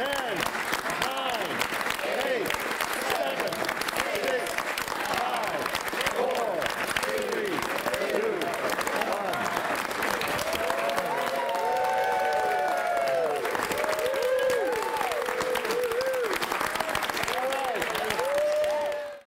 10.